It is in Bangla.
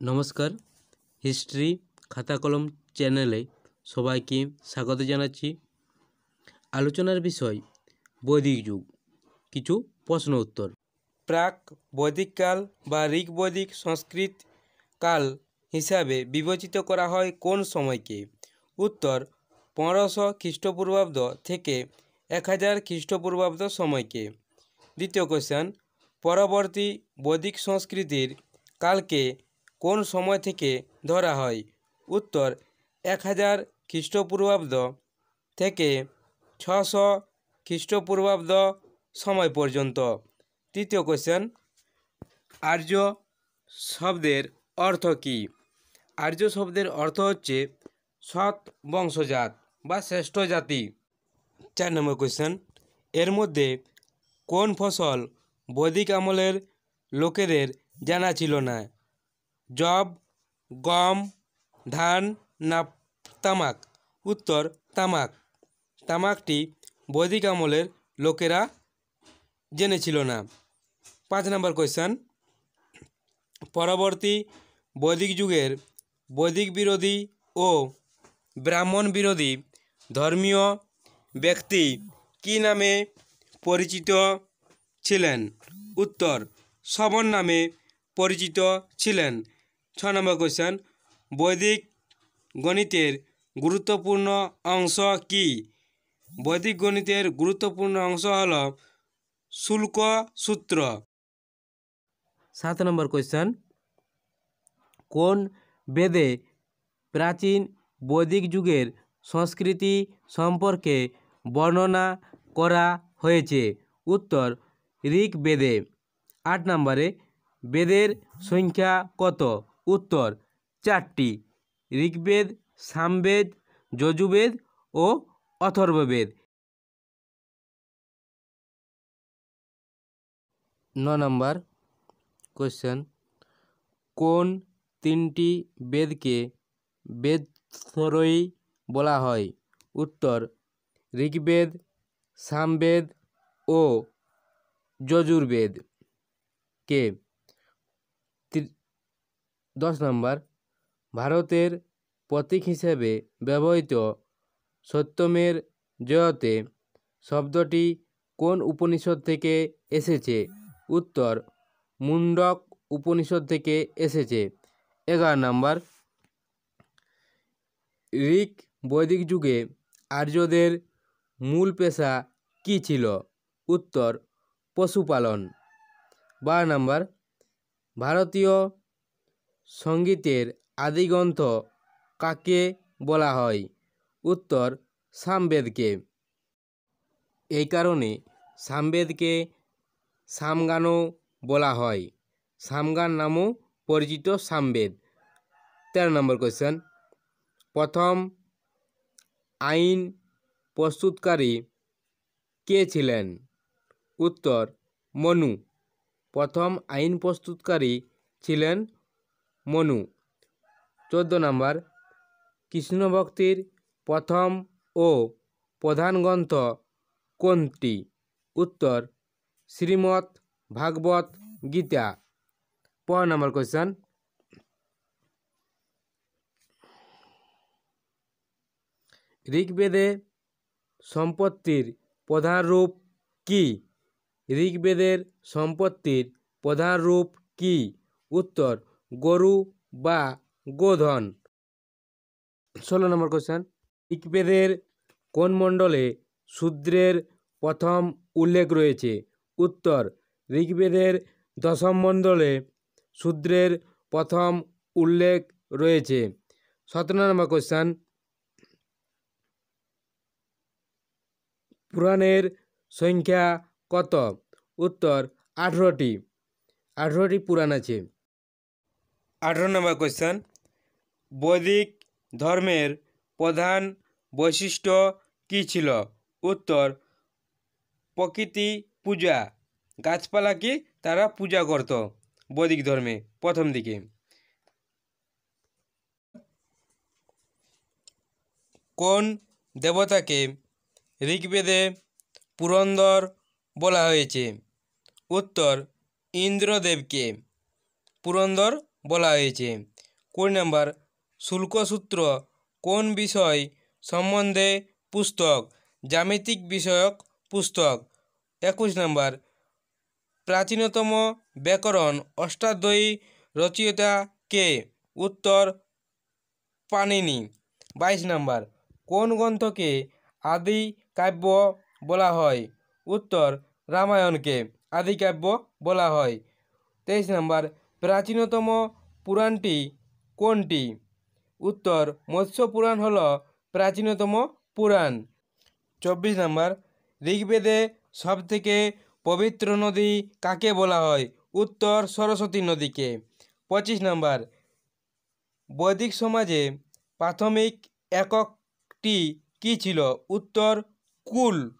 নমস্কার। হিস্ট্রি খাতা কলম চ্যানেলে সবাইকে স্বাগত জানাচ্ছি। আলোচনার বিষয়, বৈদিক যুগ। কিছু প্রশ্ন উত্তর। প্রাক বৈদিক কাল বা ঋগ বৈদিক সংস্কৃত কাল হিসাবে বিবেচিত করা হয় কোন সময়কে? উত্তর, পনেরোশো খ্রিস্টপূর্বাব্দ থেকে এক হাজার খ্রিস্টপূর্বাব্দ সময়কে। দ্বিতীয় কোশ্চেন পরবর্তী বৈদিক সংস্কৃতির কালকে কোন সময় থেকে ধরা হয়? উত্তর, এক হাজার খ্রিস্টপূর্বাব্দ থেকে ছশো খ্রিস্টপূর্বাব্দ সময় পর্যন্ত। তৃতীয় কোশ্চেন আর্য শব্দের অর্থ কী? আর্য শব্দের অর্থ হচ্ছে সৎ বংশজাত বা শ্রেষ্ঠ জাতি। চার নম্বর কোশ্চেন এর মধ্যে কোন ফসল বৈদিক আমলের লোকেদের জানা ছিল না? জব, গম, ধান না তামাক। উত্তর, তামাক। তামাকটি বৈদিক আমলের লোকেরা জেনেছিল না। পাঁচ নম্বর কোয়েশ্চেন পরবর্তী বৈদিক যুগের বৈদিক বিরোধী ও ব্রাহ্মণ বিরোধী ধর্মীয় ব্যক্তি কি নামে পরিচিত ছিলেন? উত্তর শবন নামে পরিচিত ছিলেন। ছ নম্বর কোয়েশ্চেন বৈদিক গণিতের গুরুত্বপূর্ণ অংশ কি? বৈদিক গণিতের গুরুত্বপূর্ণ অংশ হল শুল্ক সূত্র। সাত নম্বর কোয়েশ্চেন কোন বেদে প্রাচীন বৈদিক যুগের সংস্কৃতি সম্পর্কে বর্ণনা করা হয়েছে? উত্তর ঋক বেদে আট নম্বরে, বেদের সংখ্যা কত? উত্তর। চারটি, ঋগ্বেদ, সামবেদ, যজুবেদ ও অথর্ববেদ। ন নম্বর কোশ্চেন কোন তিনটি বেদকে বেদরয়ী বলা হয়? উত্তর, ঋগ্বেদ, সামবেদ ও যজুর্বেদ। কে? দশ নম্বর, ভারতের প্রতীক হিসেবে ব্যবহৃত সত্যমের জয়তে শব্দটি কোন উপনিষদ থেকে এসেছে? উত্তর মুন্ডক উপনিষদ থেকে এসেছে। এগারো নম্বর ঋক বৈদিক যুগে আর্যদের মূল পেশা কী ছিল? উত্তর, পশুপালন। বারো নম্বর, ভারতীয় সঙ্গীতের আদিগ্রন্থ কাকে বলা হয়? উত্তর, সামবেদকে। এই কারণে সামবেদকে সামগানও বলা হয়। সামগান নামও পরিচিত সামবেদ। তেরো নম্বর কোয়েশ্চেন প্রথম আইন প্রস্তুতকারী কে ছিলেন? উত্তর, মনু। প্রথম আইন প্রস্তুতকারী ছিলেন মনু। চোদ্দ নম্বর, কৃষ্ণভক্তির প্রথম ও প্রধান গ্রন্থ কোনটি? উত্তর শ্রীমৎ ভাগবত গীতা। পনেরো নম্বর কোয়েশ্চেন ঋগ্বেদে সম্পত্তির প্রধান রূপ কি? ঋগ্বেদের সম্পত্তির প্রধান রূপ কি? উত্তর গরু বা গোধন। ষোলো নম্বর কোশ্চেন ঋগ্বেদের কোন মণ্ডলে শূদ্রের প্রথম উল্লেখ রয়েছে? উত্তর, ঋগ্বেদের দশম মণ্ডলে শূদ্রের প্রথম উল্লেখ রয়েছে। সতেরো নম্বর কোশ্চেন পুরাণের সংখ্যা কত? উত্তর, আঠেরোটি। আঠেরোটি পুরাণ আছে। আঠেরো নম্বর কোয়েশ্চেন বৈদিক ধর্মের প্রধান বৈশিষ্ট্য কী ছিল? উত্তর, প্রকৃতি পূজা। গাছপালাকে তারা পূজা করত? বৈদিক ধর্মে, প্রথম দিকে। কোন দেবতাকে ঋগ্বেদে পুরন্দর বলা হয়েছে? উত্তর, ইন্দ্রদেবকে। পুরন্দর বলা হয়েছে। কুড়ি নাম্বার শুল্কসূত্র কোন বিষয় সম্বন্ধে পুস্তক? জ্যামিতিক বিষয়ক পুস্তক। একুশ নাম্বার, প্রাচীনতম ব্যাকরণ অষ্টাধ্যায়ী রচয়িতা কে? উত্তর, পানিনি। বাইশ নাম্বার, কোন গ্রন্থকে আদি কাব্য বলা হয়? উত্তর, রামায়ণকে আদি কাব্য বলা হয়। তেইশ নাম্বার প্রাচীনতম পুরাণটি কোনটি? উত্তর, মৎস্য পুরাণ হল প্রাচীনতম পুরাণ। চব্বিশ নাম্বার, ঋগ্বেদে সবথেকে পবিত্র নদী কাকে বলা হয়? উত্তর, সরস্বতী নদীকে। পঁচিশ নাম্বার, বৈদিক সমাজে প্রাথমিক এককটি কী ছিল? উত্তর, কুল।